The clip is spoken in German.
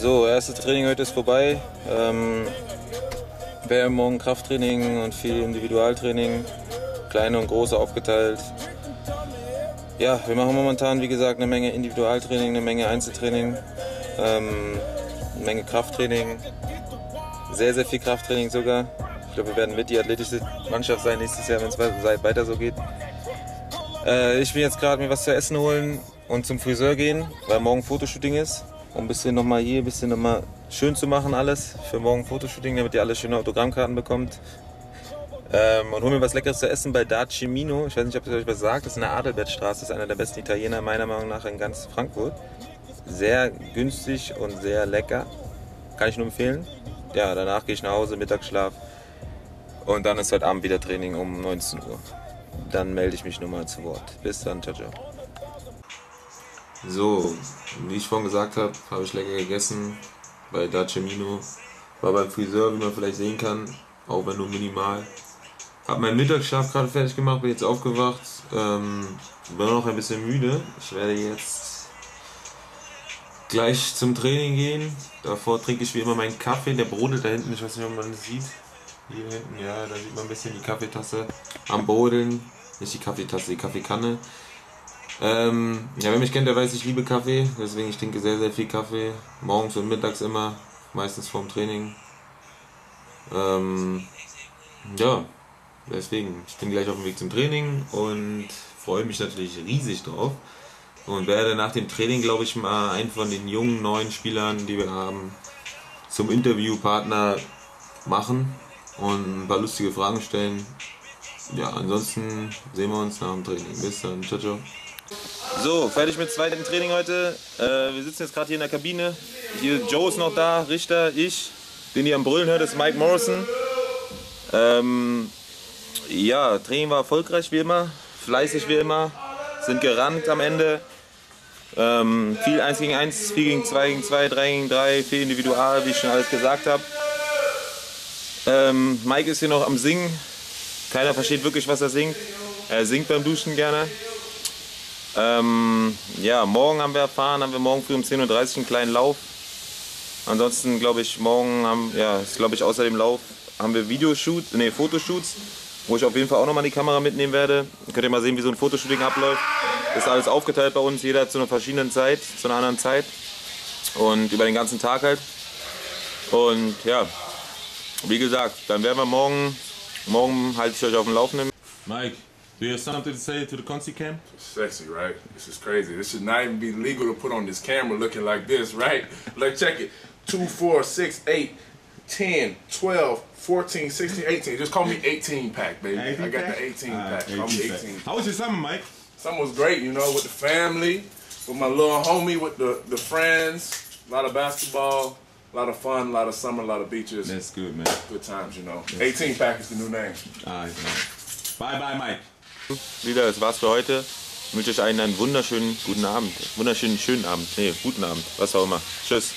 So, erstes Training heute ist vorbei. Ähm, morgen Krafttraining und viel Individualtraining, kleine und große aufgeteilt. Ja, wir machen momentan, wie gesagt, eine Menge Individualtraining, eine Menge Einzeltraining, ähm, eine Menge Krafttraining, sehr, sehr viel Krafttraining sogar. Ich glaube, wir werden mit die athletische Mannschaft sein nächstes Jahr, wenn es weiter so geht. Äh, ich will jetzt gerade mir was zu essen holen und zum Friseur gehen, weil morgen Fotoshooting ist. Um ein bisschen nochmal hier, ein bisschen nochmal schön zu machen alles für morgen Fotoshooting, damit ihr alle schöne Autogrammkarten bekommt. Ähm, und hol mir was Leckeres zu essen bei Da Cimino. Ich weiß nicht, ob ihr euch was sagt. Das ist in der Adelbertstraße. Das ist einer der besten Italiener meiner Meinung nach in ganz Frankfurt. Sehr günstig und sehr lecker. Kann ich nur empfehlen. Ja, danach gehe ich nach Hause, Mittagsschlaf. Und dann ist heute Abend wieder Training um 19 Uhr. Dann melde ich mich nochmal zu Wort. Bis dann, ciao, ciao. So, wie ich vorhin gesagt habe, habe ich lecker gegessen bei Dacemino. War beim Friseur, wie man vielleicht sehen kann, auch wenn nur minimal. Habe meinen Mittagsschlaf gerade fertig gemacht, bin jetzt aufgewacht. Ähm, bin noch ein bisschen müde. Ich werde jetzt gleich zum Training gehen. Davor trinke ich wie immer meinen Kaffee. Der brodelt da hinten, ich weiß nicht, ob man das sieht. Hier hinten, ja, da sieht man ein bisschen die Kaffeetasse am Bodeln. Nicht die Kaffeetasse, die Kaffeekanne. Ähm, ja, wer mich kennt, der weiß, ich liebe Kaffee. Deswegen ich trinke sehr, sehr viel Kaffee. Morgens und mittags immer. Meistens vorm Training. Ähm, ja, deswegen. Ich bin gleich auf dem Weg zum Training und freue mich natürlich riesig drauf. Und werde nach dem Training, glaube ich, mal einen von den jungen neuen Spielern, die wir haben, zum Interviewpartner machen und ein paar lustige Fragen stellen. Ja, ansonsten sehen wir uns nach dem Training. Bis dann. Ciao, ciao. So, fertig mit zweitem Training heute. Äh, wir sitzen jetzt gerade hier in der Kabine. Hier Joe ist noch da, Richter, ich. Den ihr am Brüllen hört, ist Mike Morrison. Ähm, ja, Training war erfolgreich wie immer, fleißig wie immer, sind gerannt am Ende. Ähm, viel 1 gegen 1, 4 gegen 2 gegen 2, 3 gegen 3, viel individual, wie ich schon alles gesagt habe. Ähm, Mike ist hier noch am Singen. Keiner versteht wirklich, was er singt. Er singt beim Duschen gerne. Ähm, ja, morgen haben wir erfahren, haben wir morgen früh um 10.30 Uhr einen kleinen Lauf. Ansonsten glaube ich, morgen haben, ja, ist glaube ich außer dem Lauf haben wir Videoshoots, nee, Fotoshoots, wo ich auf jeden Fall auch nochmal die Kamera mitnehmen werde. Könnt ihr mal sehen, wie so ein Fotoshooting abläuft. ist alles aufgeteilt bei uns, jeder zu einer verschiedenen Zeit, zu einer anderen Zeit. Und über den ganzen Tag halt. Und ja, wie gesagt, dann werden wir morgen, morgen halte ich euch auf dem Laufenden. Mike, do you have something to say to the Consi cam? Sexy, right? This is crazy. This should not even be legal to put on this camera looking like this, right? Like, check it. 2, 4, 6, 8, 10, 12, 14, 16, 18. Just call me 18 pack, baby. 18 I got pack? the 18 pack. Right, call 18 me 18. Pack. How was your summer, Mike? Summer was great, you know, with the family, with my little homie, with the, the friends, a lot of basketball, a lot of fun, a lot of summer, a lot of beaches. That's good, man. Good times, you know. That's 18 pack is the new name. All right, man. Bye, bye, Mike. Wieder, das war's für heute. Ich wünsche euch einen wunderschönen guten Abend. Wunderschönen schönen Abend. Nee, guten Abend. Was auch immer. Tschüss.